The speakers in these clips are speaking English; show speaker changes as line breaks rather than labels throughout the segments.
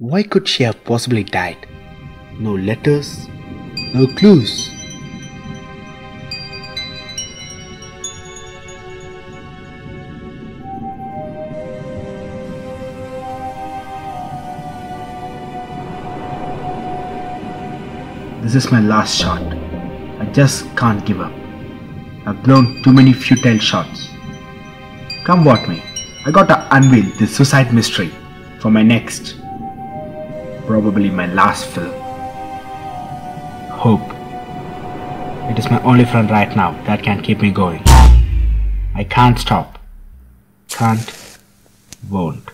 Why could she have possibly died? No letters, no clues. This is my last shot. I just can't give up. I've blown too many futile shots. Come what may, I gotta unveil this suicide mystery for my next, probably my last film. Hope. It is my only friend right now that can keep me going. I can't stop. Can't, won't.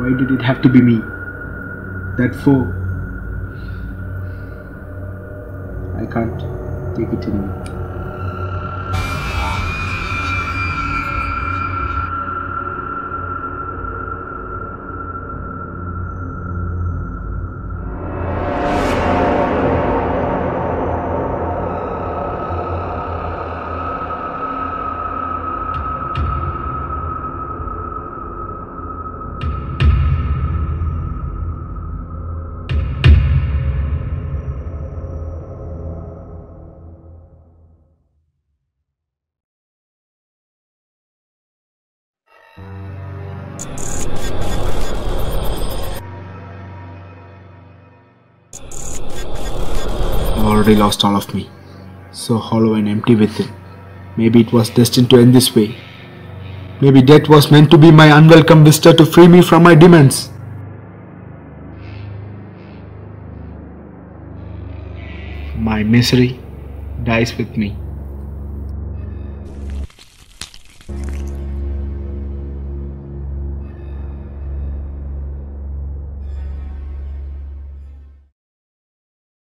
Why did it have to be me? That foe. I can't take it anymore. Already lost all of me, so hollow and empty within. Maybe it was destined to end this way. Maybe death was meant to be my unwelcome visitor to free me from my demons. My misery dies with me.